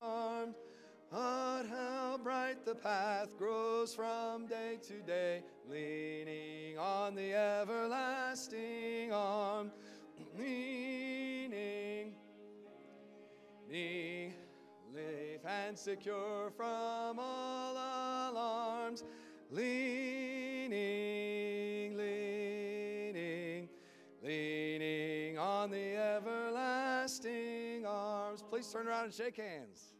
But how bright the path grows from day to day, leaning on the everlasting arm, leaning, leaning, safe and secure from all alarms, leaning, arms. Please turn around and shake hands.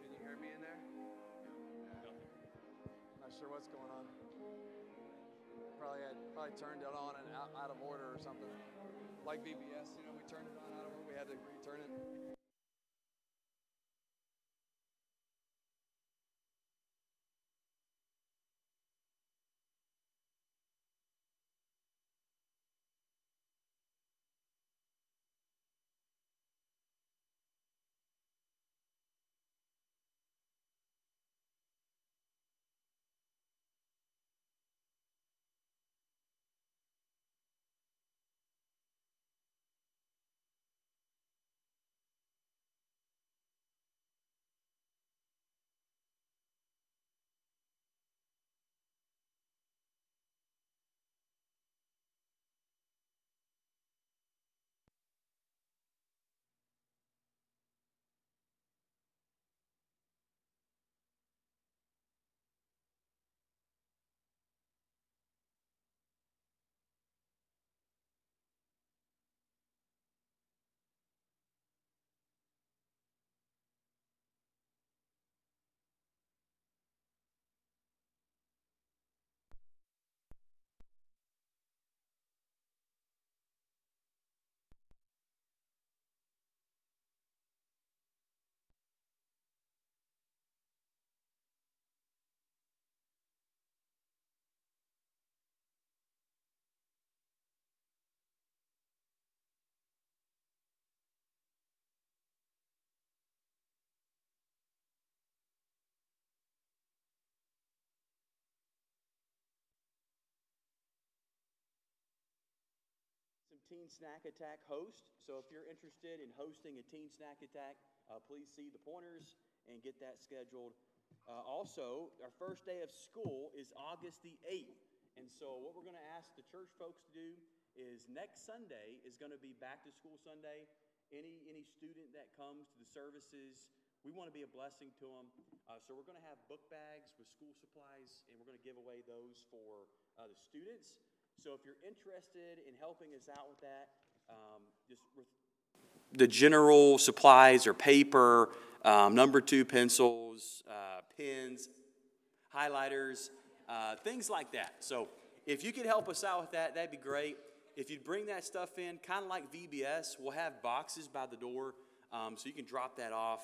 Can you hear me in there? Not sure what's going on. Probably had probably turned it on and out, out of order or something. Like VBS, you know, we turned it on out of order. We had to return it. Teen Snack Attack host. So if you're interested in hosting a Teen Snack Attack, uh, please see the pointers and get that scheduled. Uh, also, our first day of school is August the 8th. And so what we're going to ask the church folks to do is next Sunday is going to be back to school Sunday. Any, any student that comes to the services, we want to be a blessing to them. Uh, so we're going to have book bags with school supplies, and we're going to give away those for uh, the students. So if you're interested in helping us out with that, um, just the general supplies or paper, um, number two pencils, uh, pens, highlighters, uh, things like that. So if you could help us out with that, that'd be great. If you'd bring that stuff in, kind of like VBS, we'll have boxes by the door um, so you can drop that off.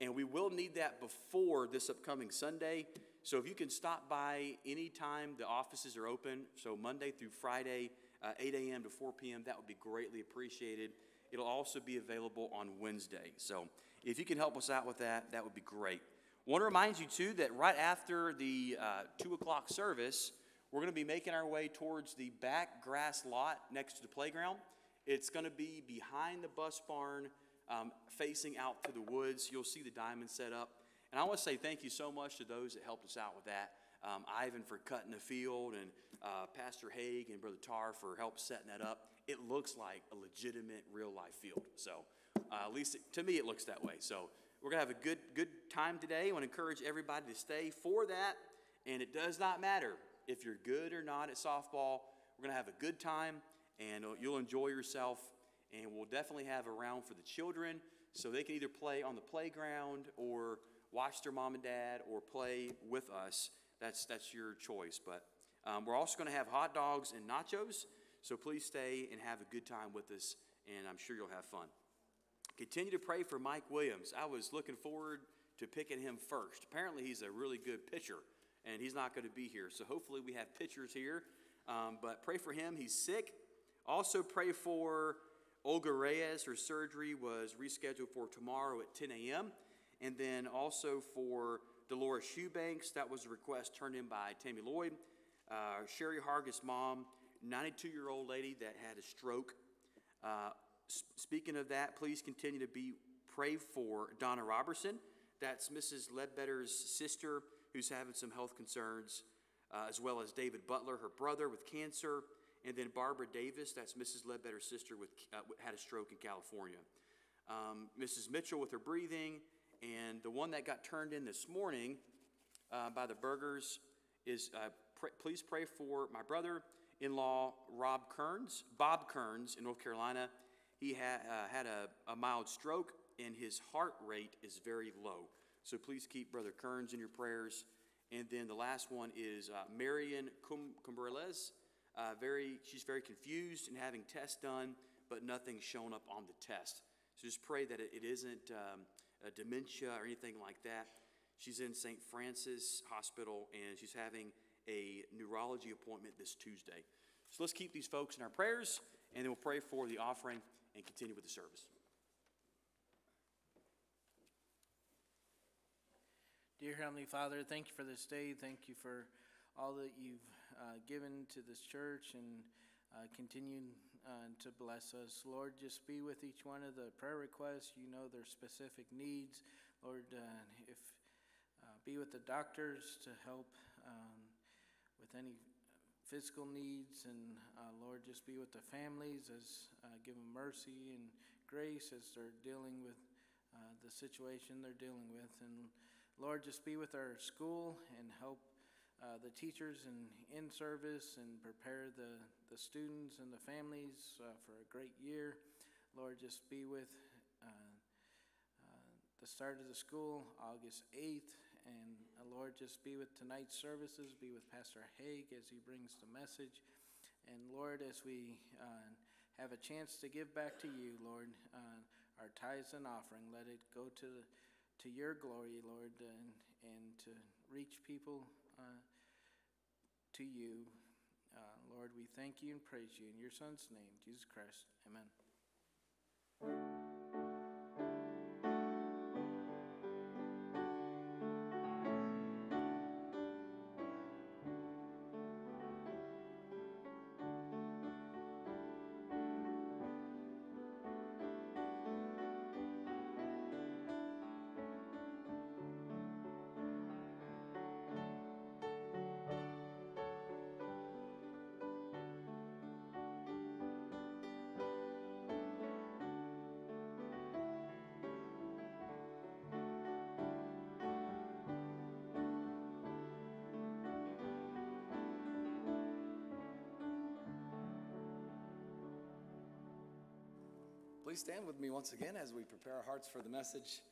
And we will need that before this upcoming Sunday. So if you can stop by anytime the offices are open, so Monday through Friday, uh, 8 a.m. to 4 p.m., that would be greatly appreciated. It'll also be available on Wednesday. So if you can help us out with that, that would be great. Want to remind you, too, that right after the uh, 2 o'clock service, we're going to be making our way towards the back grass lot next to the playground. It's going to be behind the bus barn, um, facing out to the woods. You'll see the diamond set up. And I want to say thank you so much to those that helped us out with that. Um, Ivan for cutting the field, and uh, Pastor Haige and Brother Tar for help setting that up. It looks like a legitimate real life field. So, uh, at least it, to me, it looks that way. So, we're going to have a good, good time today. I want to encourage everybody to stay for that. And it does not matter if you're good or not at softball. We're going to have a good time, and you'll enjoy yourself. And we'll definitely have a round for the children so they can either play on the playground or watch their mom and dad or play with us. That's, that's your choice. But um, we're also going to have hot dogs and nachos. So please stay and have a good time with us, and I'm sure you'll have fun. Continue to pray for Mike Williams. I was looking forward to picking him first. Apparently, he's a really good pitcher, and he's not going to be here. So hopefully, we have pitchers here. Um, but pray for him. He's sick. Also, pray for Olga Reyes. Her surgery was rescheduled for tomorrow at 10 a.m. And then also for Dolores Shoebanks. That was a request turned in by Tammy Lloyd. Uh, Sherry Hargis' mom 92 year old lady that had a stroke. Uh, speaking of that, please continue to be pray for Donna Robertson. That's Mrs. Ledbetter's sister who's having some health concerns, uh, as well as David Butler, her brother, with cancer, and then Barbara Davis. That's Mrs. Ledbetter's sister with uh, had a stroke in California. Um, Mrs. Mitchell with her breathing, and the one that got turned in this morning uh, by the Burgers is uh, pr- please pray for my brother-in-law Rob Kearns, Bob Kearns in North Carolina. He ha- uh, had a, a mild stroke and his heart rate is very low. So please keep Brother Kearns in your prayers. And then the last one is uh, Marion Cum-. Uh, very, she's very confused and having tests done, but nothing's shown up on the test. So just pray that it, it isn't um, a dementia or anything like that. She's in St. Francis Hospital and she's having a neurology appointment this Tuesday. So let's keep these folks in our prayers and then we'll pray for the offering and continue with the service. Dear Heavenly Father, thank you for this day. Thank you for all that you've uh, given to this church and uh, continue uh, to bless us. Lord, just be with each one of the prayer requests. You know their specific needs. Lord, uh, if uh, be with the doctors to help um, with any physical needs, and uh, Lord, just be with the families as uh, give them mercy and grace as they're dealing with the situation they're dealing with, and Lord, just be with our school and help uh, the teachers and in service and prepare the, the students and the families uh, for a great year. Lord, just be with uh, uh, the start of the school, August 8th. And Lord, just be with tonight's services, be with Pastor Haige as he brings the message. And Lord, as we uh, have a chance to give back to you, Lord, uh, our tithes and offering, let it go to to your glory, Lord, and, and to reach people uh, to you. Uh, Lord, we thank you and praise you in your Son's name, Jesus Christ. Amen. Please stand with me once again as we prepare our hearts for the message.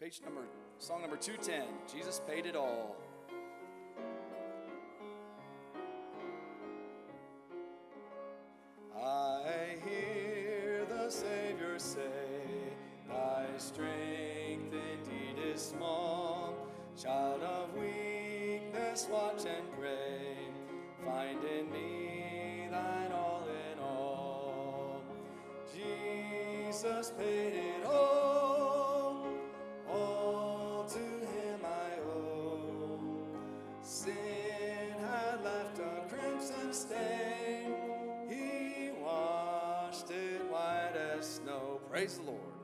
Page number, song number 210 Jesus paid it all. Jesus paid it all. All to him I owe. Sin had left a crimson stain. He washed it white as snow. Praise the Lord.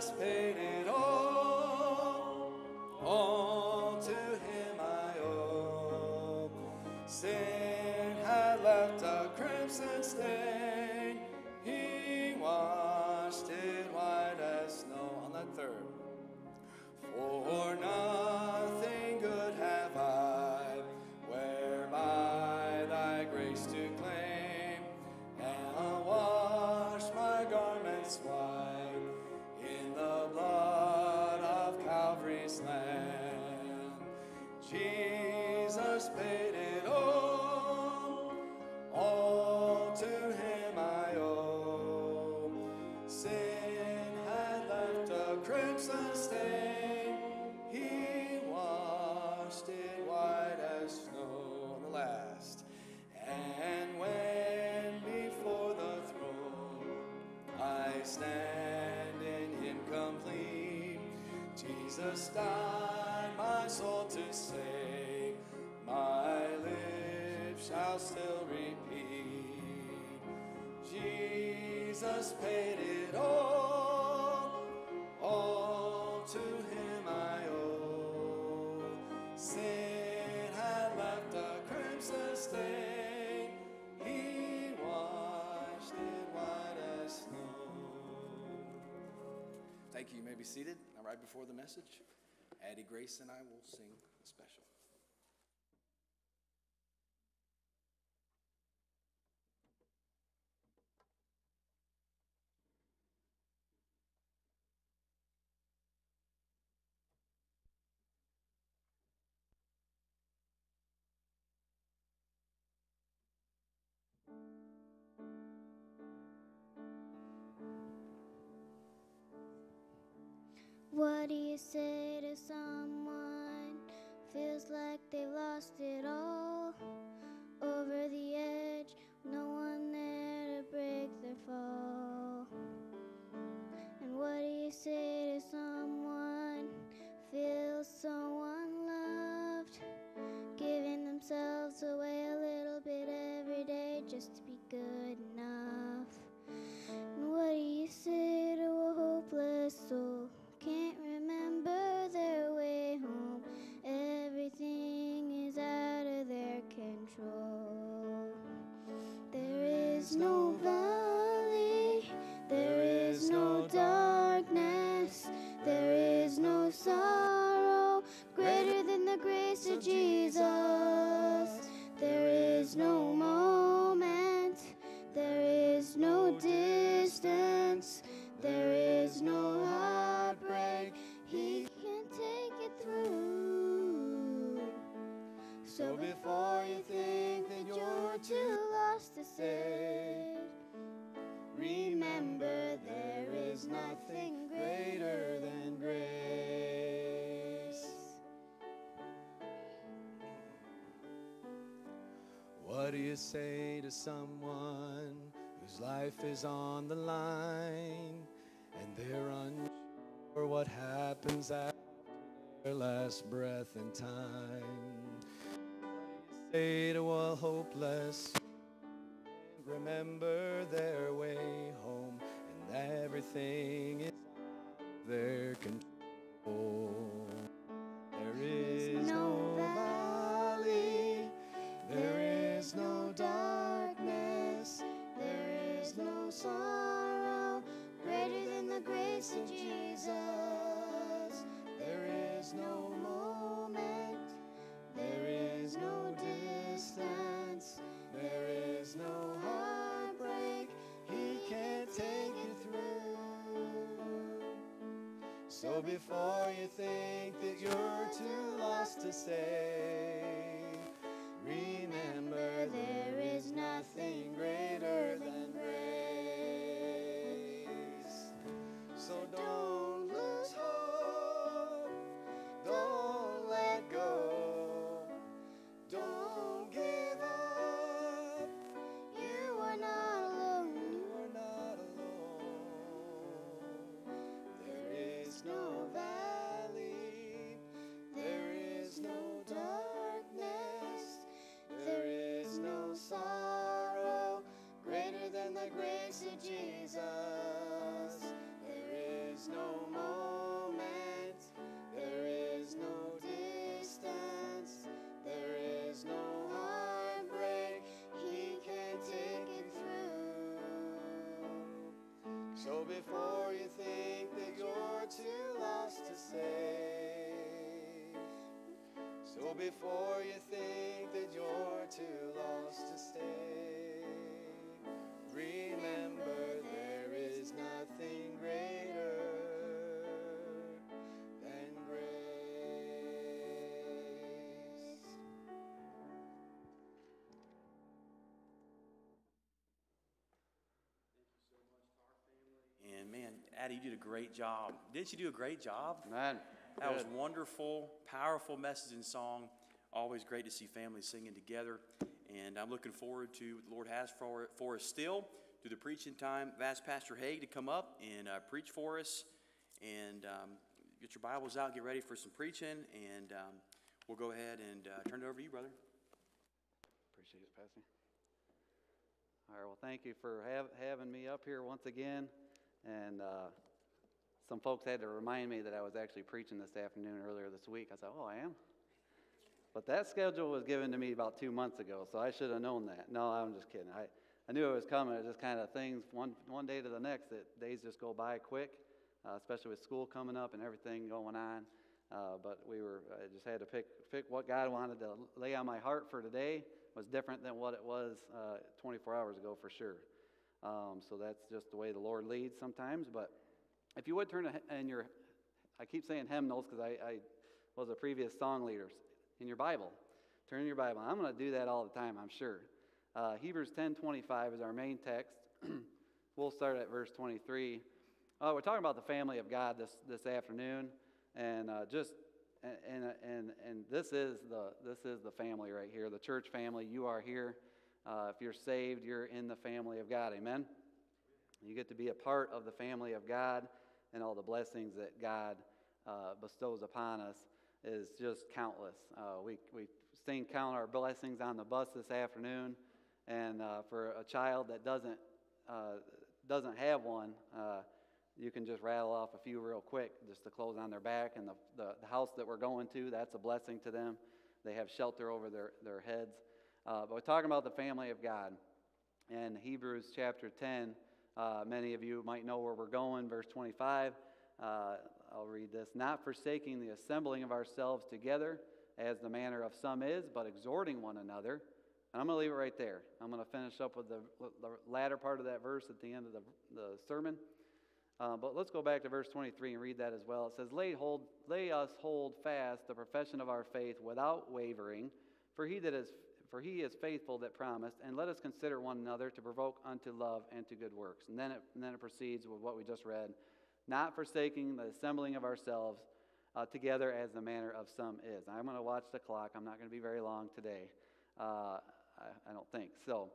Jesus paid shall still repeat. Jesus paid it all. All to Him I owe. Sin had left a crimson stain. He washed it white as snow. Thank you. You may be seated. Now, right before the message, Addie Grace and I will sing a special. What do you say to someone feels like they lost it all? Over the edge, no one there to break their fall. And what do you say to someone feels so unloved, giving themselves away a little bit every day just to be good enough? And what do you say to a hopeless soul? Sorrow greater than the grace of Jesus. There is no moment, there is no distance, there is no heartbreak. He can take it through. So before you think that you're too lost to save, you say to someone whose life is on the line and they're unsure what happens after their last breath in time? You say to a hopeless remember their way home and everything is their control? Before you think that you're too lost to say, So before you think that you're too lost to say, so before you think Addie, you did a great job. Didn't you do a great job? Man, That was wonderful, powerful message and song. Always great to see families singing together. And I'm looking forward to what the Lord has for, for us still. do the preaching time. I've asked Pastor Haige to come up and uh, preach for us. And um, get your Bibles out, get ready for some preaching, and um, we'll go ahead and uh, turn it over to you, brother. Appreciate it, Pastor. All right, well, thank you for have, having me up here once again. And uh, some folks had to remind me that I was actually preaching this afternoon earlier this week. I said, Oh, I am? But that schedule was given to me about two months ago, so I should have known that. No, I'm just kidding. I, I knew it was coming. It just kind of things, one, one day to the next, that days just go by quick, uh, especially with school coming up and everything going on. Uh, but we were, I just had to pick, pick what God wanted to lay on my heart for today was different than what it was uh, 24 hours ago for sure. Um, so that's just the way the Lord leads sometimes. But if you would turn in your, I keep saying hymnals because I, I was a previous song leader in your Bible. Turn in your Bible. I'm going to do that all the time, I'm sure. Uh, Hebrews 10:25 is our main text. we'll start at verse 23. Uh, we're talking about the family of God this this afternoon, and uh, just and, and and this is the this is the family right here, the church family. You are here. Uh, if you're saved, you're in the family of God. Amen. You get to be a part of the family of God, and all the blessings that God uh, bestows upon us is just countless. Uh, we, we sing Count Our Blessings on the bus this afternoon, and uh, for a child that doesn't, uh, doesn't have one, uh, you can just rattle off a few real quick just to close on their back. And the, the, the, house that we're going to, that's a blessing to them. They have shelter over their, their heads. Uh, but we're talking about the family of God. And Hebrews chapter 10, uh, many of you might know where we're going, verse 25. I'll read this. Not forsaking the assembling of ourselves together, as the manner of some is, but exhorting one another. And I'm going to leave it right there. I'm going to finish up with the, the latter part of that verse at the end of the, the sermon. Uh, but let's go back to verse 23 and read that as well. It says, lay, hold, lay us hold fast the profession of our faith without wavering, for he, that is, for he is faithful that promised, and let us consider one another to provoke unto love and to good works. And then it, and then it proceeds with what we just read not forsaking the assembling of ourselves uh, together as the manner of some is. I'm going to watch the clock. I'm not going to be very long today. Uh, I, I, don't think so.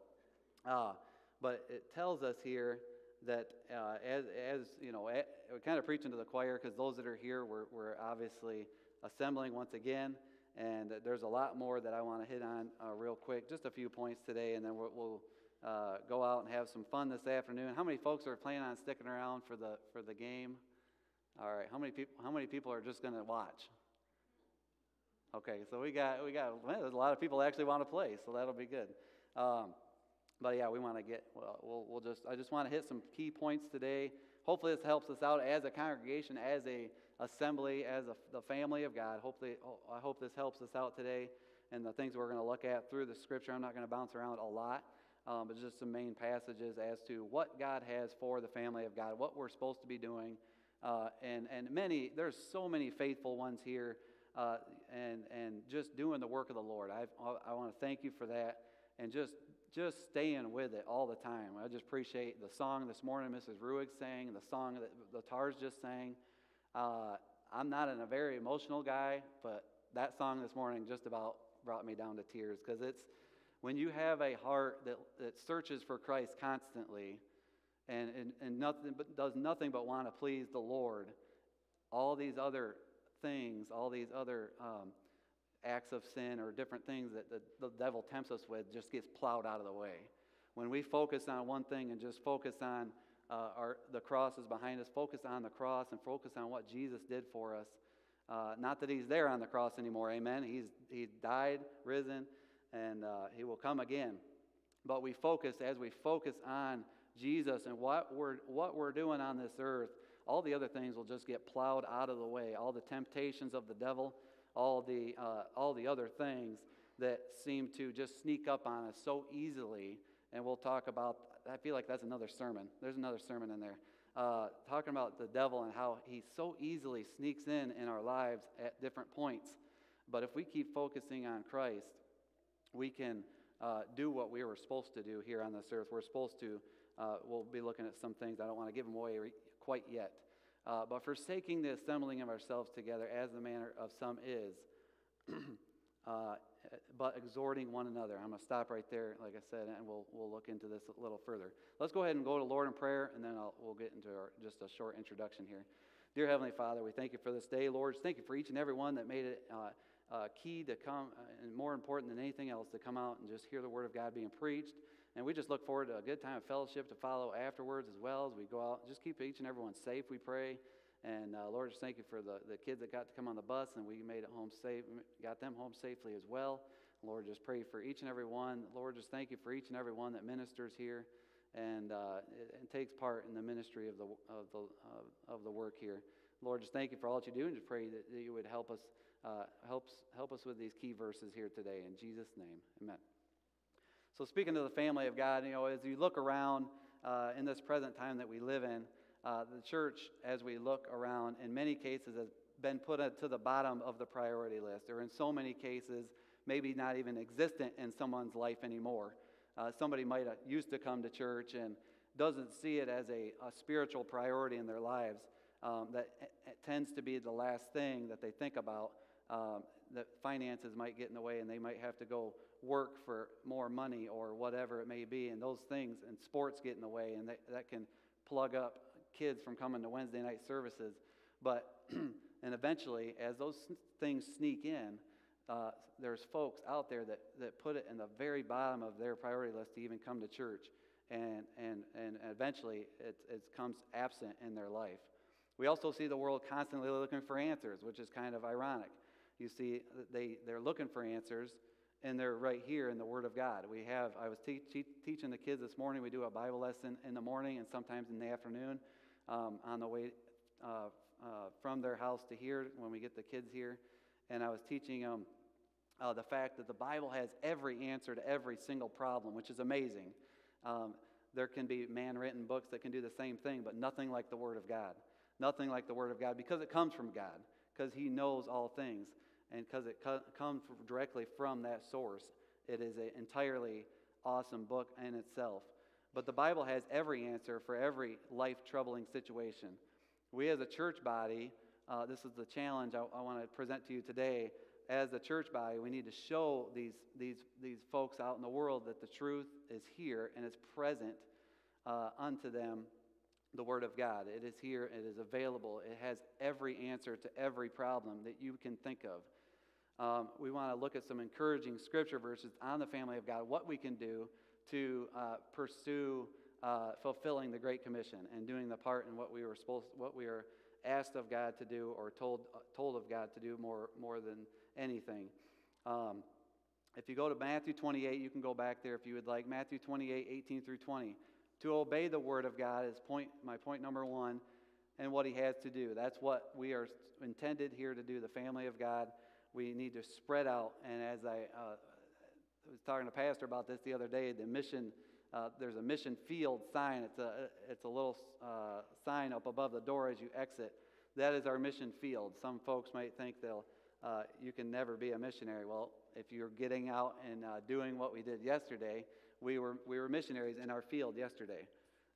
Uh, but it tells us here that uh, as, as, you know, we're kind of preaching to the choir because those that are here, we're, we're obviously assembling once again. And there's a lot more that I want to hit on uh, real quick. Just a few points today, and then we'll, we'll uh, go out and have some fun this afternoon. How many folks are planning on sticking around for the for the game? All right. How many people? How many people are just going to watch? Okay, so we got we got there's a lot of people that actually want to play, so that'll be good. Um, but yeah, we want to get well, we'll we'll just I just want to hit some key points today. Hopefully, this helps us out as a congregation, as a assembly, as a, the family of God. Hopefully, I hope this helps us out today and the things we're going to look at through the scripture. I'm not going to bounce around a lot um, but just some main passages as to what God has for the family of God, what we're supposed to be doing. Uh, and, and many, there's so many faithful ones here uh, and, and just doing the work of the Lord. I've, I want to thank you for that and just, just staying with it all the time. I just appreciate the song this morning Mrs. Ruig sang, the song that the Tars just sang. Uh, I'm not a very emotional guy, but that song this morning just about brought me down to tears because it's when you have a heart that, that searches for Christ constantly and, and, and nothing but does nothing but want to please the Lord, all these other things, all these other um, acts of sin or different things that the, the devil tempts us with just gets plowed out of the way. When we focus on one thing and just focus on uh, our, the cross is behind us, focus on the cross and focus on what Jesus did for us. Uh, not that he's there on the cross anymore, amen. He's, he died, risen, and uh, he will come again. But we focus, as we focus on Jesus and what we're, what we're doing on this earth, all the other things will just get plowed out of the way. All the temptations of the devil, all the, uh, all the other things that seem to just sneak up on us so easily. And we'll talk about, I feel like that's another sermon. There's another sermon in there. Uh, talking about the devil and how he so easily sneaks in in our lives at different points. But if we keep focusing on Christ, we can uh, do what we were supposed to do here on this earth. We're supposed to, uh, we'll be looking at some things. I don't want to give them away re- quite yet. Uh, but forsaking the assembling of ourselves together as the manner of some is, uh, but exhorting one another. I'm going to stop right there, like I said, and we'll, we'll look into this a little further. Let's go ahead and go to Lord in prayer, and then I'll, we'll get into our, just a short introduction here. Dear Heavenly Father, we thank you for this day, Lord. Thank you for each and every one that made it uh, uh, key to come, uh, and more important than anything else, to come out and just hear the Word of God being preached. And we just look forward to a good time of fellowship to follow afterwards as well as we go out. Just keep each and every one safe, we pray. And uh, Lord, just thank you for the, the kids that got to come on the bus and we made it home safe, got them home safely as well. Lord, just pray for each and every one. Lord, just thank you for each and every one that ministers here and, uh, and takes part in the ministry of the, of, the, uh, of the work here. Lord, just thank you for all that you do and just pray that, that you would help us, uh, helps, help us with these key verses here today. In Jesus' name, amen. So, speaking to the family of God, you know, as you look around uh, in this present time that we live in, uh, the church, as we look around, in many cases has been put to the bottom of the priority list, or in so many cases, maybe not even existent in someone's life anymore. Uh, somebody might have used to come to church and doesn't see it as a, a spiritual priority in their lives. Um, that it tends to be the last thing that they think about. Um, that finances might get in the way and they might have to go work for more money or whatever it may be. And those things and sports get in the way and that can plug up kids from coming to Wednesday night services. But, and eventually, as those things sneak in, uh, there's folks out there that, that put it in the very bottom of their priority list to even come to church. And, and, and eventually, it, it comes absent in their life. We also see the world constantly looking for answers, which is kind of ironic. You see, they, they're looking for answers, and they're right here in the Word of God. We have, I was te- te- teaching the kids this morning, we do a Bible lesson in the morning and sometimes in the afternoon um, on the way uh, uh, from their house to here when we get the kids here. And I was teaching them uh, the fact that the Bible has every answer to every single problem, which is amazing. Um, there can be man written books that can do the same thing, but nothing like the Word of God. Nothing like the Word of God because it comes from God, because He knows all things, and because it co- comes directly from that source. It is an entirely awesome book in itself. But the Bible has every answer for every life troubling situation. We as a church body, uh, this is the challenge I, I want to present to you today. As a church body, we need to show these, these, these folks out in the world that the truth is here and is present uh, unto them, the Word of God. It is here, it is available, it has every answer to every problem that you can think of. Um, we want to look at some encouraging scripture verses on the family of God, what we can do to uh, pursue uh, fulfilling the Great Commission and doing the part in what we were supposed, what we were asked of God to do, or told uh, told of God to do more more than anything. Um, if you go to Matthew 28, you can go back there if you would like. Matthew 28, 18 through 20. To obey the word of God is point my point number one, and what He has to do. That's what we are intended here to do. The family of God. We need to spread out, and as I uh, I was talking to Pastor about this the other day. The mission, uh, there's a mission field sign. It's a, it's a little uh, sign up above the door as you exit. That is our mission field. Some folks might think they'll, uh, you can never be a missionary. Well, if you're getting out and uh, doing what we did yesterday, we were, we were missionaries in our field yesterday.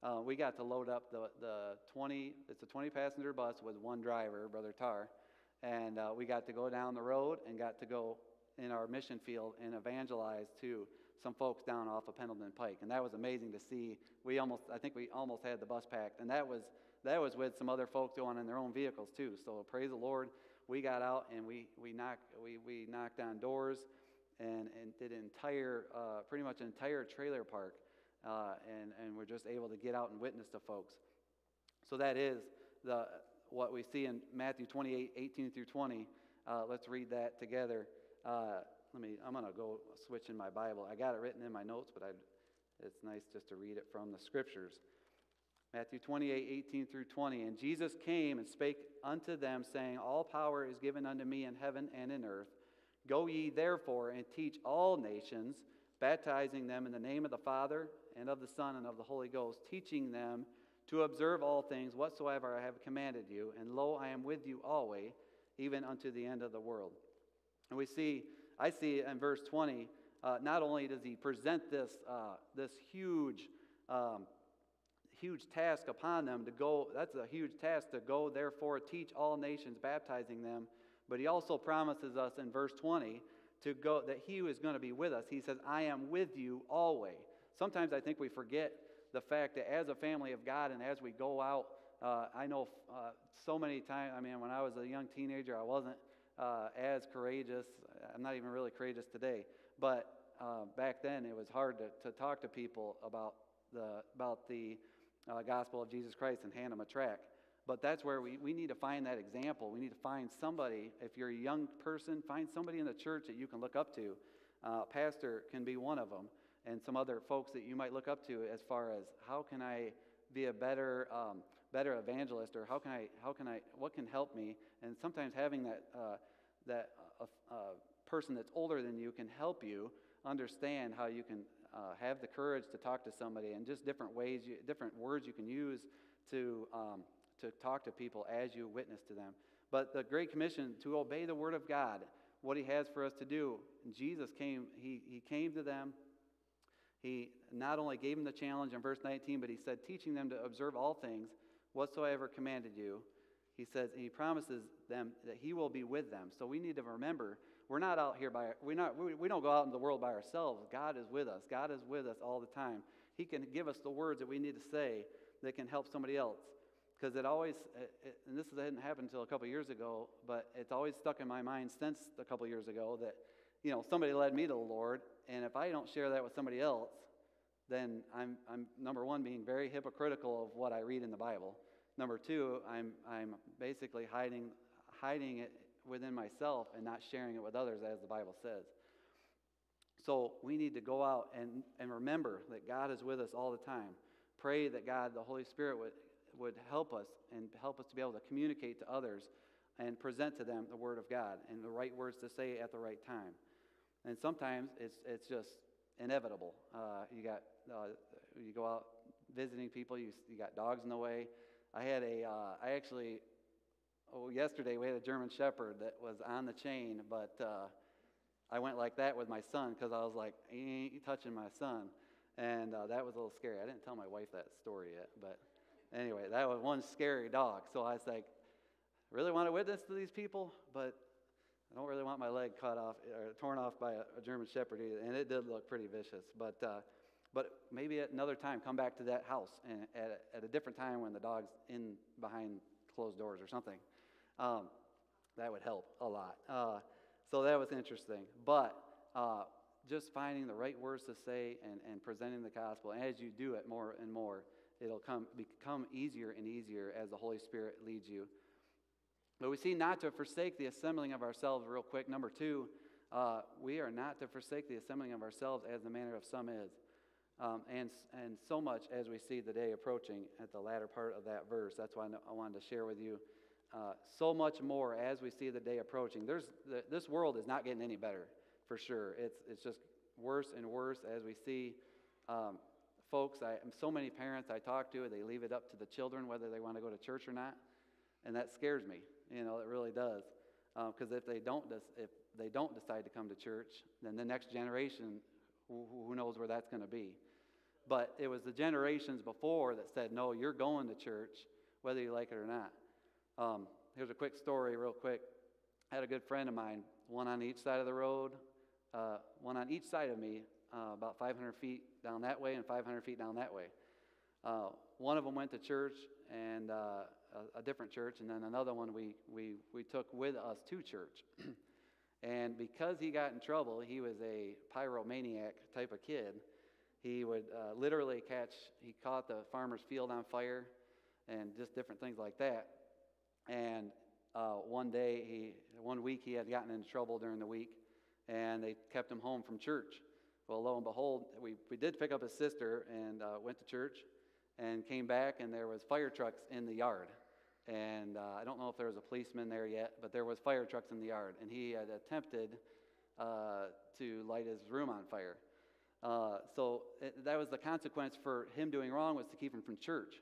Uh, we got to load up the, the 20, it's a 20 passenger bus with one driver, Brother Tar. And uh, we got to go down the road and got to go in our mission field and evangelize to some folks down off of Pendleton Pike. And that was amazing to see. We almost, I think we almost had the bus packed. And that was, that was with some other folks going in their own vehicles too. So praise the Lord. We got out and we, we, knocked, we, we knocked on doors and, and did an entire, uh, pretty much an entire trailer park. Uh, and, and we're just able to get out and witness to folks. So that is the, what we see in Matthew 28, 18 through 20. Uh, let's read that together. Uh, let me, I'm going to go switch in my Bible. I got it written in my notes, but I, it's nice just to read it from the scriptures. Matthew 28, 18 through 20. And Jesus came and spake unto them, saying, All power is given unto me in heaven and in earth. Go ye therefore and teach all nations, baptizing them in the name of the Father and of the Son and of the Holy Ghost, teaching them to observe all things whatsoever I have commanded you. And lo, I am with you always, even unto the end of the world. And we see, I see in verse 20, uh, not only does he present this, uh, this huge, um, huge task upon them to go, that's a huge task to go, therefore, teach all nations, baptizing them, but he also promises us in verse 20 to go, that He was going to be with us. He says, I am with you always. Sometimes I think we forget the fact that as a family of God and as we go out, uh, I know uh, so many times, I mean, when I was a young teenager, I wasn't uh, as courageous. I'm not even really courageous today. But uh, back then, it was hard to, to talk to people about the, about the uh, gospel of Jesus Christ and hand them a track. But that's where we, we need to find that example. We need to find somebody, if you're a young person, find somebody in the church that you can look up to. Uh, pastor can be one of them, and some other folks that you might look up to as far as how can I be a better, um, better evangelist, or how can I, how can I, what can help me? And sometimes having that, uh, that a, uh person that's older than you can help you understand how you can uh, have the courage to talk to somebody and just different ways, you, different words you can use to, um, to talk to people as you witness to them. But the Great Commission to obey the Word of God, what He has for us to do. Jesus came, He, he came to them. He not only gave them the challenge in verse 19, but He said, teaching them to observe all things whatsoever commanded you. He says, and He promises them that He will be with them. So we need to remember we're not out here by, we're not, we, we don't go out in the world by ourselves. God is with us. God is with us all the time. He can give us the words that we need to say that can help somebody else. Because it always, uh, it, and this hadn't happened until a couple years ago, but it's always stuck in my mind since a couple years ago that, you know, somebody led me to the Lord, and if I don't share that with somebody else, then I'm, I'm number one, being very hypocritical of what I read in the Bible. Number two, I'm, I'm basically hiding, hiding it within myself and not sharing it with others, as the Bible says. So we need to go out and, and remember that God is with us all the time. Pray that God, the Holy Spirit, would, would help us and help us to be able to communicate to others and present to them the Word of God and the right words to say at the right time. And sometimes it's, it's just inevitable. Uh, you got uh, you go out visiting people. You, you got dogs in the way. I had a uh, I actually Oh, yesterday we had a German Shepherd that was on the chain, but uh, I went like that with my son because I was like, he ain't touching my son. And uh, that was a little scary. I didn't tell my wife that story yet, but anyway, that was one scary dog. So I was like, really want to witness to these people, but I don't really want my leg cut off or torn off by a, a German Shepherd either. And it did look pretty vicious. But, uh, but maybe at another time, come back to that house and at, at a different time when the dog's in behind closed doors or something. Um, that would help a lot. Uh, so that was interesting. But uh, just finding the right words to say and, and presenting the gospel, as you do it more and more, it'll come, become easier and easier as the Holy Spirit leads you. But we see not to forsake the assembling of ourselves, real quick. Number two, uh, we are not to forsake the assembling of ourselves as the manner of some is. Um, and, and so much as we see the day approaching at the latter part of that verse. That's why I wanted to share with you uh, so much more as we see the day approaching. There's, the, this world is not getting any better, for sure. It's, it's just worse and worse as we see um, folks. I, so many parents I talk to, they leave it up to the children whether they want to go to church or not, and that scares me. You know, it really does. Because uh, if they don't, if they don't decide to come to church, then the next generation, who, who knows where that's going to be. But it was the generations before that said, "No, you're going to church, whether you like it or not." Um, here's a quick story, real quick. I had a good friend of mine, one on each side of the road, uh, one on each side of me, uh, about 500 feet down that way and 500 feet down that way. Uh, one of them went to church and uh, a, a, different church, and then another one we, we, we took with us to church. and because he got in trouble, he was a pyromaniac type of kid. He would uh, literally catch, he caught the farmer's field on fire and just different things like that. And uh, one day, he, one week, he had gotten into trouble during the week, and they kept him home from church. Well, lo and behold, we, we did pick up his sister and uh, went to church and came back, and there was fire trucks in the yard. And uh, I don't know if there was a policeman there yet, but there was fire trucks in the yard, and he had attempted uh, to light his room on fire. Uh, so it, that was the consequence for him doing wrong was to keep him from church.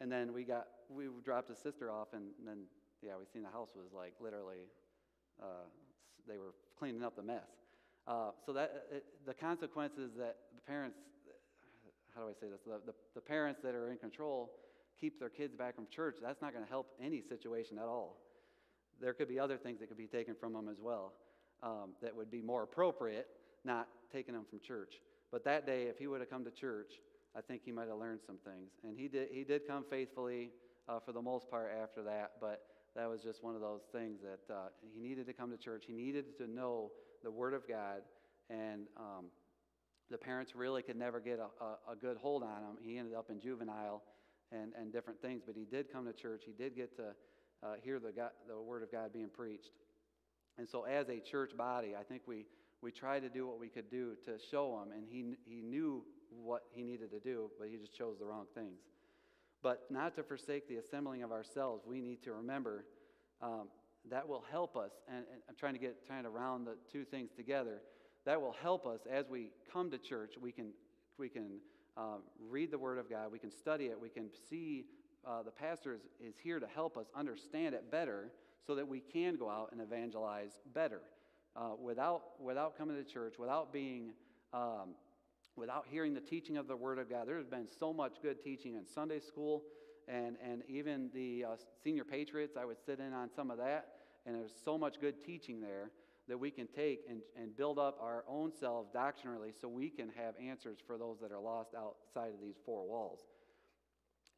And then we got we dropped his sister off, and then yeah, we seen the house was like literally uh, they were cleaning up the mess. Uh, so that it, the consequences that the parents, how do I say this? The, the, the parents that are in control keep their kids back from church. That's not going to help any situation at all. There could be other things that could be taken from them as well. um, that would be more appropriate, not taking them from church. But that day, if he would have come to church, I think he might have learned some things. And he did, he did come faithfully uh, for the most part after that, but that was just one of those things that uh, he needed to come to church. He needed to know the Word of God, and um, the parents really could never get a, a, a, good hold on him. He ended up in juvenile and, and different things, but he did come to church. He did get to uh, hear the, God, the Word of God being preached. And so, as a church body, I think we, we tried to do what we could do to show him, and he, he knew what he needed to do, but he just chose the wrong things. But not to forsake the assembling of ourselves, we need to remember um, that will help us. And, and, I'm trying to get trying to round the two things together. That will help us as we come to church. We can we can um, read the Word of God. We can study it. We can see uh, the pastor is, is here to help us understand it better, so that we can go out and evangelize better. Uh, without without coming to church, without being um, without hearing the teaching of the Word of God. There's been so much good teaching in Sunday school and, and even the uh, senior patriots. I would sit in on some of that, and there's so much good teaching there that we can take and, and build up our own selves doctrinally so we can have answers for those that are lost outside of these four walls.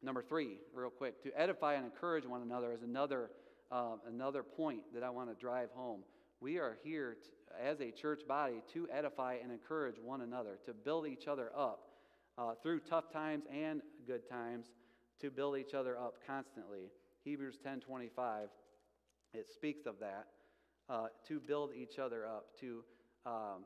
Number three, real quick, to edify and encourage one another is another, uh, another point that I want to drive home. We are here to, as a church body to edify and encourage one another, to build each other up uh, through tough times and good times, to build each other up constantly. Hebrews 10:25, it speaks of that. Uh, to build each other up, to um,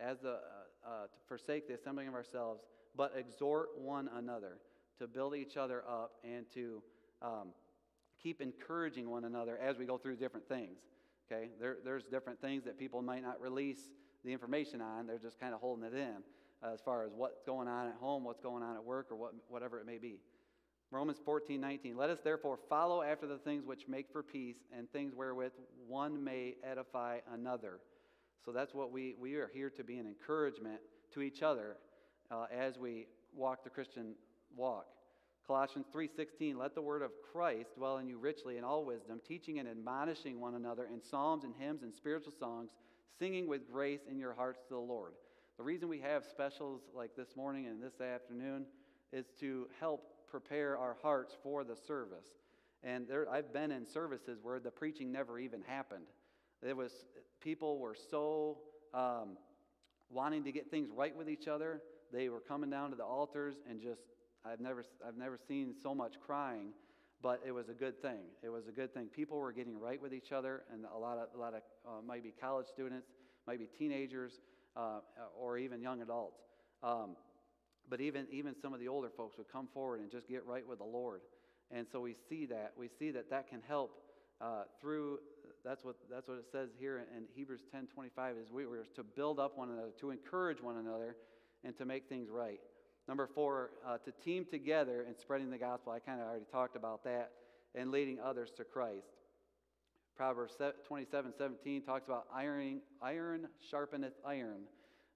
as a, uh, uh, to forsake the assembling of ourselves, but exhort one another to build each other up and to um, keep encouraging one another as we go through different things. Okay, there, there's different things that people might not release the information on. They're just kind of holding it in uh, as far as what's going on at home, what's going on at work, or what, whatever it may be. Romans 14, 19. Let us therefore follow after the things which make for peace and things wherewith one may edify another. So that's what we, we are here to be an encouragement to each other uh, as we walk the Christian walk. Colossians 3:16 Let the word of Christ dwell in you richly in all wisdom, teaching and admonishing one another in psalms and hymns and spiritual songs, singing with grace in your hearts to the Lord. The reason we have specials like this morning and this afternoon is to help prepare our hearts for the service. And there, I've been in services where the preaching never even happened. It was people were so um, wanting to get things right with each other. They were coming down to the altars and just I've never I've never seen so much crying, but it was a good thing. It was a good thing. People were getting right with each other, and a lot of a lot of uh, might be college students, might be teenagers, uh, or even young adults. Um, but even, even some of the older folks would come forward and just get right with the Lord. And so we see that. We see that that can help uh, through, that's what, that's what it says here in Hebrews 10 25, is we were to build up one another, to encourage one another, and to make things right. Number four, uh, to team together in spreading the gospel. I kind of already talked about that, and leading others to Christ. Proverbs 27 17 talks about ironing, iron sharpeneth iron.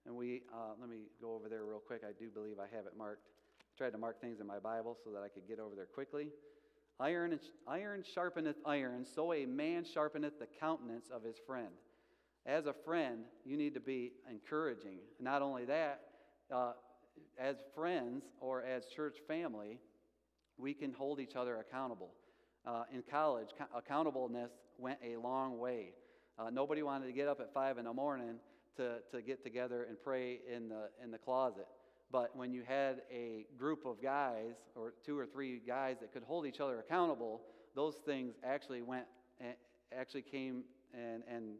And we, uh, let me go over there real quick. I do believe I have it marked. I tried to mark things in my Bible so that I could get over there quickly. Iron, iron sharpeneth iron, so a man sharpeneth the countenance of his friend. As a friend, you need to be encouraging. Not only that, uh, as friends or as church family, we can hold each other accountable. Uh, in college, accountableness went a long way. Uh, nobody wanted to get up at 5 in the morning to, to get together and pray in the, in the closet. But when you had a group of guys, or two or three guys that could hold each other accountable, those things actually went, actually came and, and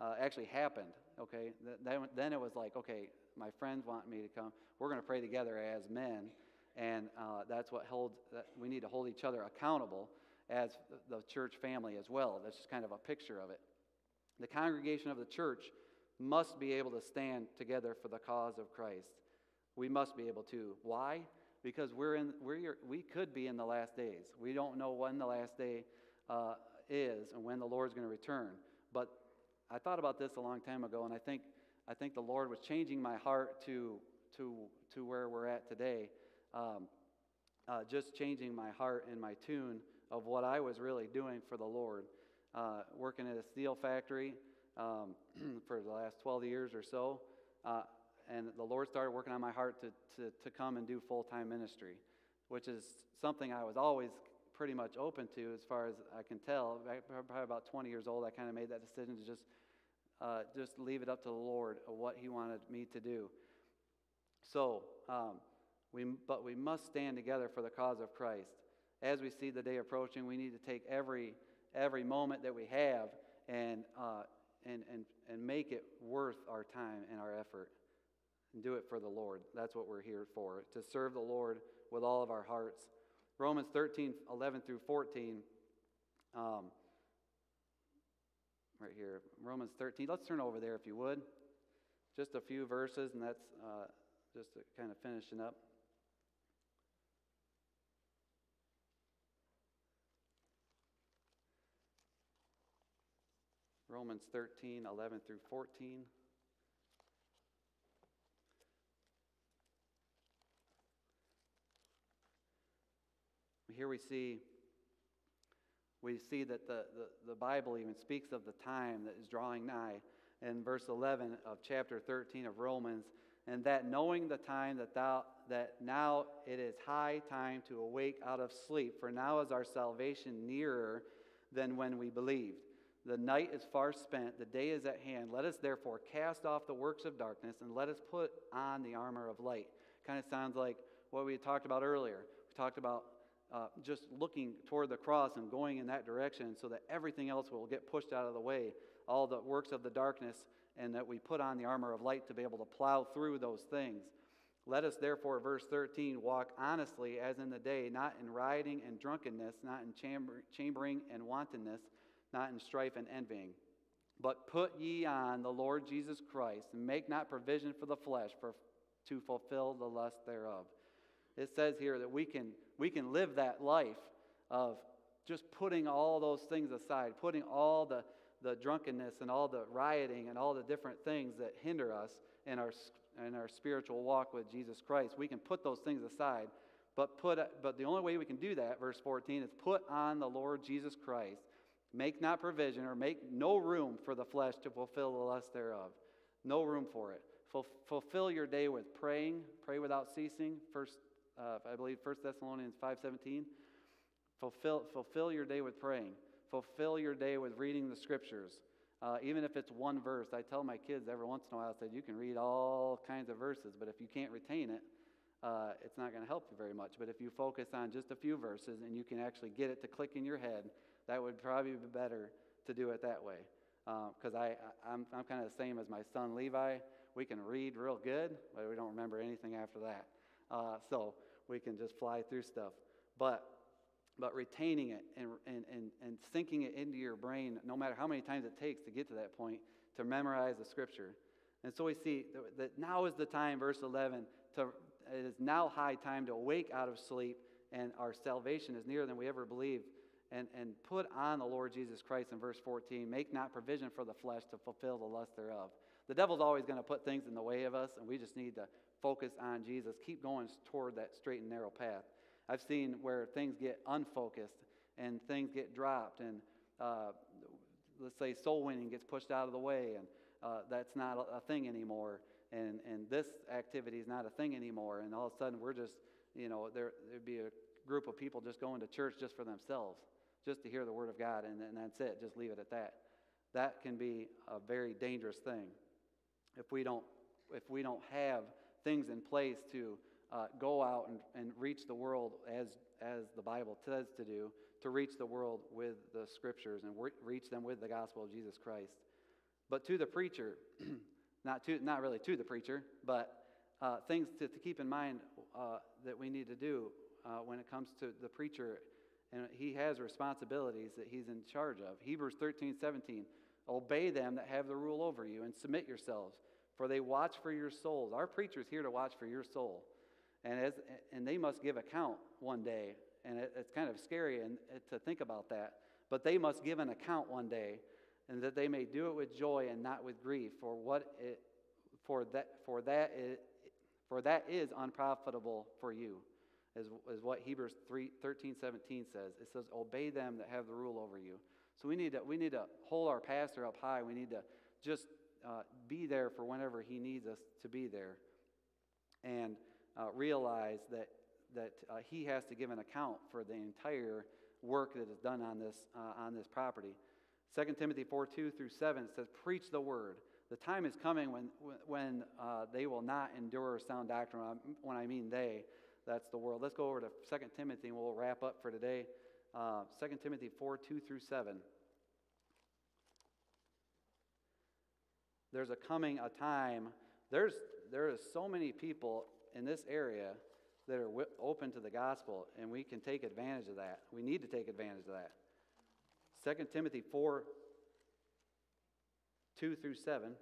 uh, actually happened. Okay, then, then it was like, okay, my friends want me to come. We're going to pray together as men, and uh, that's what holds. That we need to hold each other accountable as the church family as well. That's just kind of a picture of it. The congregation of the church must be able to stand together for the cause of Christ. We must be able to. Why? Because we're in, we're, we could be in the last days. We don't know when the last day uh, is and when the Lord's going to return. But I thought about this a long time ago, and I think, I think the Lord was changing my heart to, to, to where we're at today. Um, uh, just changing my heart and my tune of what I was really doing for the Lord. Uh, working at a steel factory, um, for the last 12 years or so. Uh, and the Lord started working on my heart to, to, to come and do full time ministry, which is something I was always pretty much open to as far as I can tell. Probably about 20 years old, I kind of made that decision to just, uh, just leave it up to the Lord what He wanted me to do. So, um, we, but we must stand together for the cause of Christ. As we see the day approaching, we need to take every, every moment that we have and, uh, and, and, and make it worth our time and our effort and do it for the Lord. That's what we're here for, to serve the Lord with all of our hearts. Romans 13, 11 through 14, um, right here. Romans 13. Let's turn over there if you would. Just a few verses, and that's uh, just kind of finishing up. Romans 13, 11 through 14. Here we see we see that the, the, the Bible even speaks of the time that is drawing nigh in verse 11 of chapter 13 of Romans, and that knowing the time that thou that now it is high time to awake out of sleep, for now is our salvation nearer than when we believed. The night is far spent, the day is at hand. Let us therefore cast off the works of darkness and let us put on the armor of light. Kind of sounds like what we talked about earlier. We talked about uh, just looking toward the cross and going in that direction so that everything else will get pushed out of the way, all the works of the darkness, and that we put on the armor of light to be able to plow through those things. Let us therefore, verse 13, walk honestly as in the day, not in rioting and drunkenness, not in chamber, chambering and wantonness, not in strife and envying. But put ye on the Lord Jesus Christ, and make not provision for the flesh for, to fulfill the lust thereof. It says here that we can, we can live that life of just putting all those things aside, putting all the, the drunkenness and all the rioting and all the different things that hinder us in our, in our spiritual walk with Jesus Christ. We can put those things aside, but, put, but the only way we can do that, verse 14, is put on the Lord Jesus Christ. Make not provision or make no room for the flesh to fulfill the lust thereof. No room for it. Fulfill your day with praying, pray without ceasing. First, uh, I believe 1 Thessalonians 5.17. Fulfill, fulfill your day with praying. Fulfill your day with reading the scriptures. Uh, even if it's one verse, I tell my kids every once in a while, I said, you can read all kinds of verses, but if you can't retain it, uh, it's not going to help you very much. But if you focus on just a few verses and you can actually get it to click in your head, that would probably be better to do it that way. Because uh, I, I'm, I'm kind of the same as my son Levi. We can read real good, but we don't remember anything after that. Uh, so we can just fly through stuff. But but retaining it and, and, and, and sinking it into your brain, no matter how many times it takes to get to that point, to memorize the scripture. And so we see that now is the time, verse 11, to, it is now high time to awake out of sleep, and our salvation is nearer than we ever believed. And, and put on the Lord Jesus Christ in verse 14. Make not provision for the flesh to fulfill the lust thereof. The devil's always going to put things in the way of us, and we just need to focus on Jesus. Keep going toward that straight and narrow path. I've seen where things get unfocused and things get dropped, and uh, let's say soul winning gets pushed out of the way, and uh, that's not a, a, thing anymore. And, and this activity is not a thing anymore. And all of a sudden, we're just, you know, there, there'd be a group of people just going to church just for themselves, just to hear the Word of God, and, and that's it. Just leave it at that. That can be a very dangerous thing if we don't, if we don't have things in place to uh, go out and, and reach the world as, as the Bible says to do, to reach the world with the scriptures and re- reach them with the gospel of Jesus Christ. But to the preacher, not, to, not really to the preacher, but uh, things to, to, keep in mind uh, that we need to do uh, when it comes to the preacher. And he has responsibilities that he's in charge of. Hebrews 13, 17. Obey them that have the rule over you and submit yourselves, for they watch for your souls. Our preacher's here to watch for your soul and, as, and they must give account one day. And it, it's kind of scary and, uh, to think about that. But they must give an account one day, and that they may do it with joy and not with grief, for what it, for that for that is, for that is unprofitable for you, is, is what Hebrews 3, 13, 17 says. It says, Obey them that have the rule over you. So we need to we need to hold our pastor up high. We need to just uh, be there for whenever He needs us to be there, and uh, realize that that uh, He has to give an account for the entire work that is done on this uh, on this property. 2 Timothy 4 2 through 7 says, Preach the word. The time is coming when, when uh, they will not endure sound doctrine. When I mean they, that's the world. Let's go over to 2 Timothy and we'll wrap up for today. Uh, 2 Timothy 4 2 through 7. There's a coming a time. There's there is so many people in this area that are wi- open to the gospel, and we can take advantage of that. We need to take advantage of that. 2 Timothy 4 2 through 7.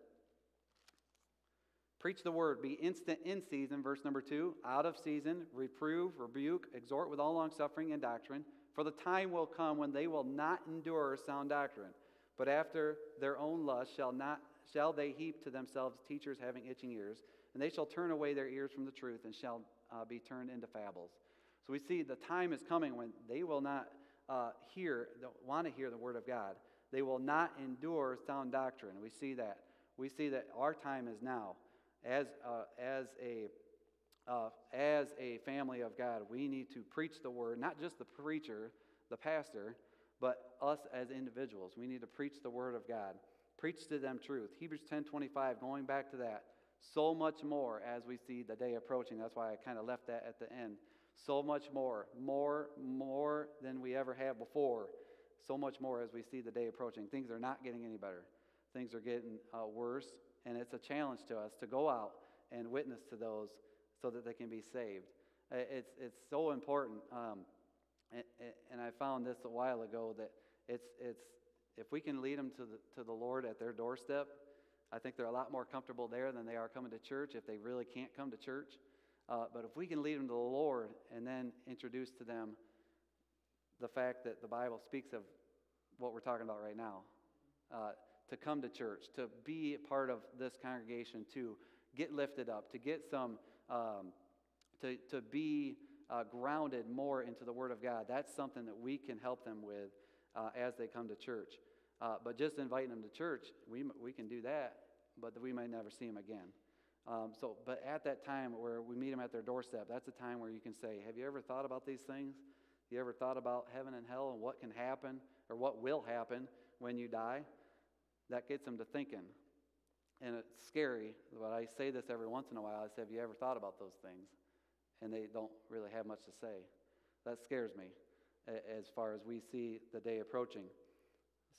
Preach the word, be instant in season, verse number 2, out of season, reprove, rebuke, exhort with all longsuffering and doctrine, for the time will come when they will not endure sound doctrine, but after their own lust shall not shall they heap to themselves teachers having itching ears, and they shall turn away their ears from the truth and shall uh, be turned into fables. So we see the time is coming when they will not uh, hear, want to hear the word of God. They will not endure sound doctrine. We see that. We see that our time is now. As, uh, as, a, uh, as a family of God, we need to preach the word, not just the preacher, the pastor, but us as individuals. We need to preach the word of God. Preach to them truth. Hebrews 10:25, going back to that. So much more as we see the day approaching. That's why I kind of left that at the end. So much more, more, more than we ever have before. So much more as we see the day approaching. Things are not getting any better. Things are getting uh, worse, and it's a challenge to us to go out and witness to those so that they can be saved. It's, it's so important. Um, and, and I found this a while ago that it's, it's, if we can lead them to the, to the Lord at their doorstep, I think they're a lot more comfortable there than they are coming to church if they really can't come to church. Uh, but if we can lead them to the Lord and then introduce to them the fact that the Bible speaks of what we're talking about right now, uh, to come to church, to be part of this congregation, to get lifted up, to get some, um, to, to be uh, grounded more into the Word of God. That's something that we can help them with uh, as they come to church. Uh, but just inviting them to church, we, we can do that, but we may never see them again. Um, so, but at that time where we meet them at their doorstep, that's a time where you can say, Have you ever thought about these things? You ever thought about heaven and hell and what can happen or what will happen when you die? That gets them to thinking. And it's scary, but I say this every once in a while. I say, Have you ever thought about those things? And they don't really have much to say. That scares me as far as we see the day approaching.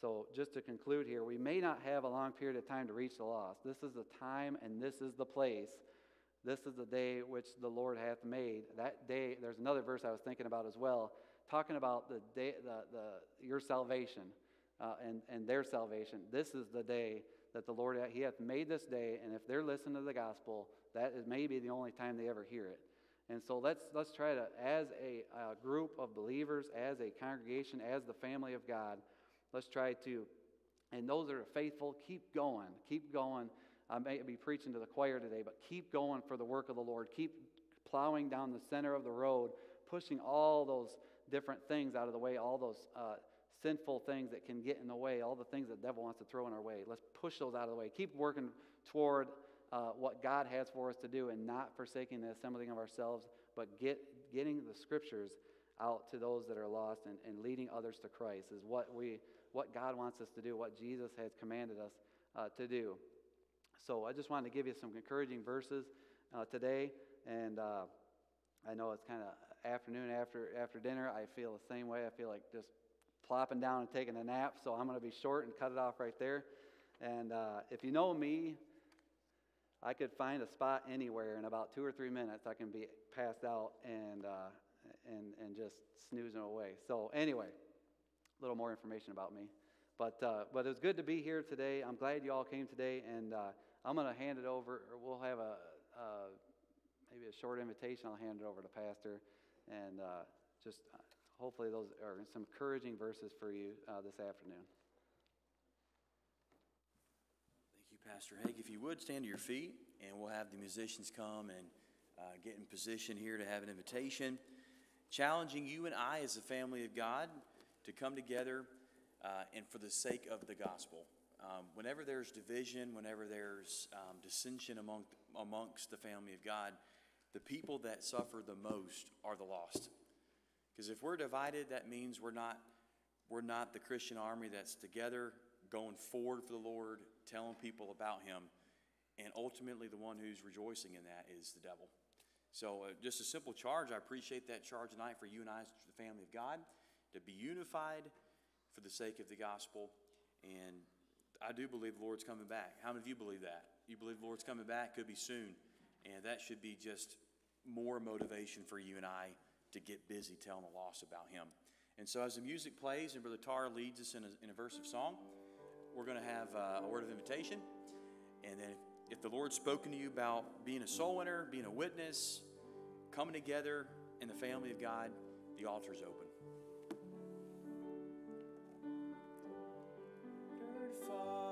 So, just to conclude here, we may not have a long period of time to reach the lost. This is the time and this is the place. This is the day which the Lord hath made. That day, there's another verse I was thinking about as well, talking about the day, the, the, your salvation uh, and, and their salvation. This is the day that the Lord, He hath made this day, and if they're listening to the gospel, that is maybe the only time they ever hear it. And so let's, let's try to, as a, a group of believers, as a congregation, as the family of God, Let's try to, and those that are faithful, keep going. Keep going. I may be preaching to the choir today, but keep going for the work of the Lord. Keep plowing down the center of the road, pushing all those different things out of the way, all those uh, sinful things that can get in the way, all the things that the devil wants to throw in our way. Let's push those out of the way. Keep working toward uh, what God has for us to do and not forsaking the assembling of ourselves, but get, getting the scriptures out to those that are lost and, and leading others to Christ is what we what God wants us to do, what Jesus has commanded us uh, to do. So I just wanted to give you some encouraging verses uh, today, and uh, I know it's kind of afternoon after after dinner. I feel the same way. I feel like just plopping down and taking a nap. So I'm going to be short and cut it off right there. And uh, if you know me, I could find a spot anywhere in about two or three minutes. I can be passed out and uh, and and just snoozing away. So anyway a little more information about me. But, uh, but it was good to be here today. I'm glad you all came today, and uh, I'm going to hand it over, or we'll have a, maybe a short invitation. I'll hand it over to Pastor, and uh, just uh, hopefully those are some encouraging verses for you uh, this afternoon. Thank you, Pastor Haige. If you would stand to your feet, and we'll have the musicians come and get in position here to have an invitation, challenging you and I as a family of God to come together uh, and for the sake of the gospel. Um, whenever there's division, whenever there's um, dissension among, amongst the family of God, the people that suffer the most are the lost. Because if we're divided, that means we're not, we're not the Christian army that's together, going forward for the Lord, telling people about Him. And ultimately, the one who's rejoicing in that is the devil. So, uh, just a simple charge. I appreciate that charge tonight for you and I, as the family of God, to be unified for the sake of the gospel. And I do believe the Lord's coming back. How many of you believe that? You believe the Lord's coming back? Could be soon. And that should be just more motivation for you and I to get busy telling the lost about Him. And so, as the music plays and Brother Tar leads us in a, in a verse of song, we're going to have uh, a word of invitation. And then, if, if the Lord's spoken to you about being a soul winner, being a witness, coming together in the family of God, the altar's open. far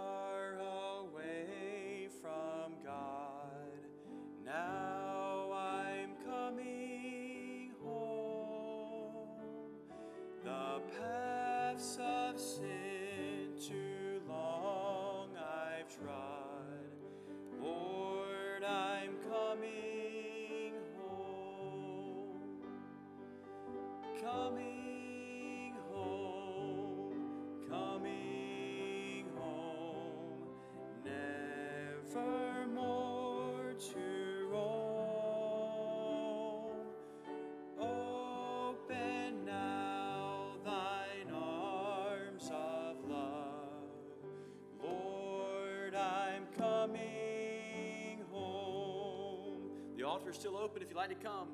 altar's still open if you'd like to come.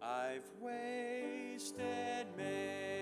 I've wasted many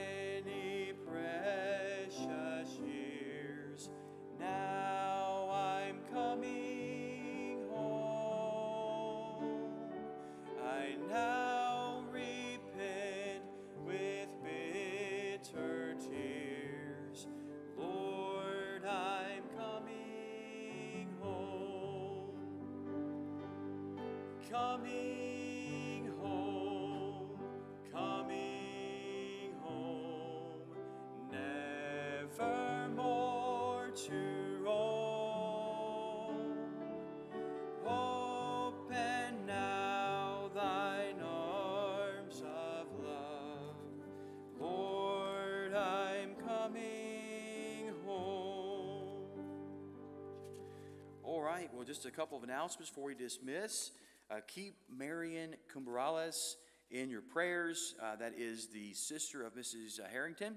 right, well, just a couple of announcements before we dismiss. Uh, keep Marion Cumbrales in your prayers. Uh, that is the sister of Mrs. Harrington.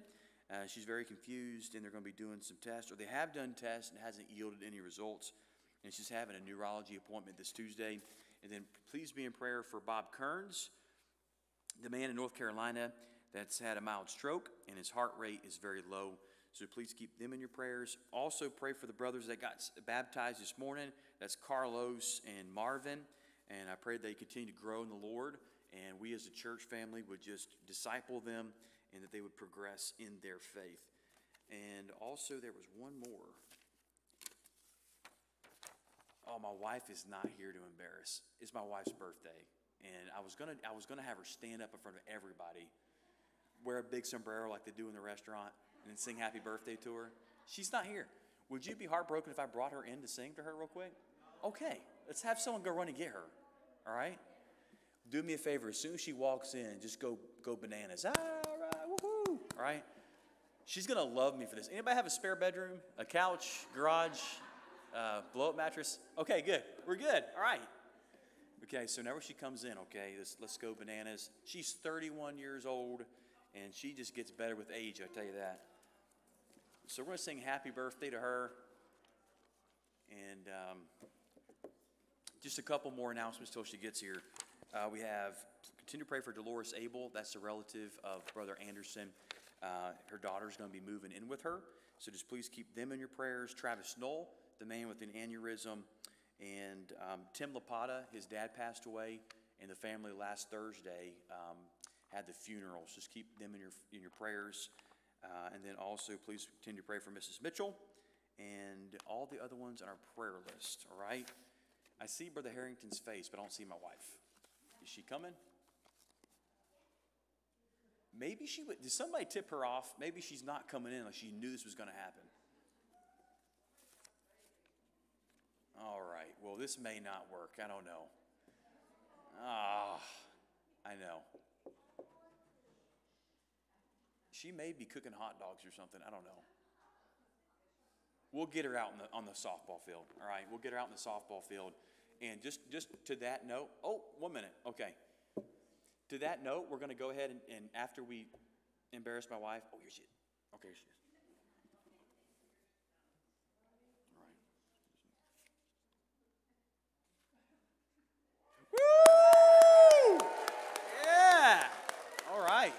Uh, she's very confused, and they're going to be doing some tests, or they have done tests and hasn't yielded any results. And she's having a neurology appointment this Tuesday. And then please be in prayer for Bob Kearns, the man in North Carolina that's had a mild stroke, and his heart rate is very low. So please keep them in your prayers. Also, pray for the brothers that got baptized this morning. That's Carlos and Marvin. And I pray they continue to grow in the Lord. And we as a church family would just disciple them and that they would progress in their faith. And also, there was one more. Oh, my wife is not here to embarrass. It's my wife's birthday. And I was gonna, I was gonna have her stand up in front of everybody, wear a big sombrero like they do in the restaurant, and sing happy birthday to her. She's not here. Would you be heartbroken if I brought her in to sing to her real quick? Okay, let's have someone go run and get her. All right? Do me a favor. As soon as she walks in, just go go bananas. Ah, all right, woohoo! All right? She's gonna love me for this. Anybody have a spare bedroom, a couch, garage, uh, blow up mattress? Okay, good. We're good. All right. Okay, so now she comes in, okay, let's go bananas. She's 31 years old, and she just gets better with age, I tell you that. So we're going to sing happy birthday to her. And um, just a couple more announcements till she gets here. Uh, we have, continue to pray for Dolores Abel. That's a relative of Brother Anderson. Uh, her daughter's going to be moving in with her. So just please keep them in your prayers. Travis Knoll, the man with an aneurysm. And um, Tim Lapata, his dad passed away, and the family last Thursday um, had the funeral. So just keep them in your, in your prayers. Uh, and then also, please continue to pray for Mrs. Mitchell and all the other ones on our prayer list, all right? I see Brother Harrington's face, but I don't see my wife. Is she coming? Maybe she would. Did somebody tip her off? Maybe she's not coming in like she knew this was going to happen. All right. Well, this may not work. I don't know. Ah, I know. She may be cooking hot dogs or something. I don't know. We'll get her out the, on the softball field. All right. We'll get her out in the softball field. And just, just to that note, oh, one minute. Okay. To that note, we're going to go ahead and, and after we embarrass my wife, oh, here she is. Okay, here she is. All right. Woo! Yeah. All right.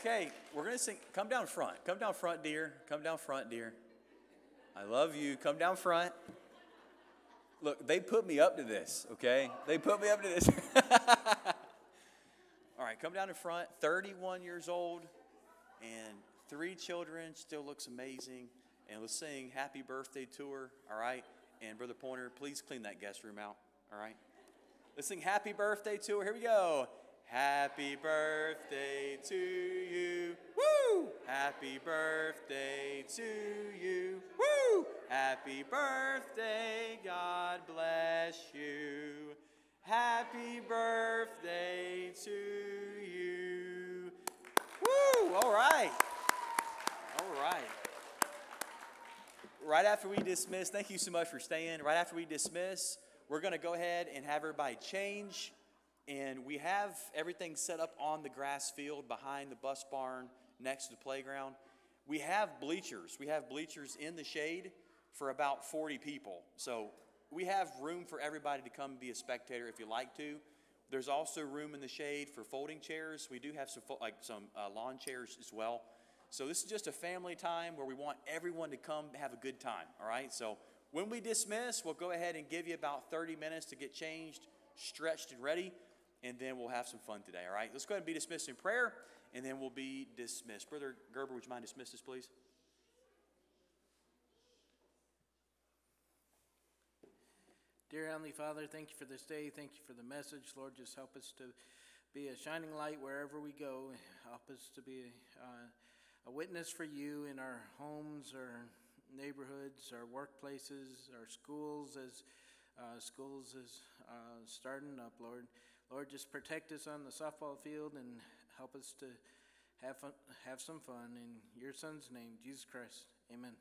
Okay, we're going to sing. Come down front. Come down front, dear. Come down front, dear. I love you. Come down front. Look, they put me up to this, okay? They put me up to this. All right, come down in front. 31 years old and three children, still looks amazing. And let's sing Happy Birthday to her, all right? And Brother Pointer, please clean that guest room out, all right? Let's sing Happy Birthday to her. Here we go. Happy birthday to! Happy birthday to you. Woo! Happy birthday. God bless you. Happy birthday to you. Woo! All right. All right. Right after we dismiss, thank you so much for staying. Right after we dismiss, we're going to go ahead and have everybody change. And we have everything set up on the grass field behind the bus barn next to the playground. We have bleachers. We have bleachers in the shade for about 40 people. So we have room for everybody to come be a spectator if you like to. There's also room in the shade for folding chairs. We do have some like some uh, lawn chairs as well. So this is just a family time where we want everyone to come have a good time. All right. So when we dismiss, we'll go ahead and give you about 30 minutes to get changed, stretched, and ready, and then we'll have some fun today. All right. Let's go ahead and be dismissed in prayer, and then we'll be dismissed. Brother Gerber, would you mind dismiss us, please? Dear Heavenly Father, thank you for this day. Thank you for the message. Lord, just help us to be a shining light wherever we go. Help us to be uh, a witness for you in our homes, our neighborhoods, our workplaces, our schools as uh, schools is uh, starting up, Lord. Lord, just protect us on the softball field and help us to have fun, have some fun in your Son's name, Jesus Christ. Amen.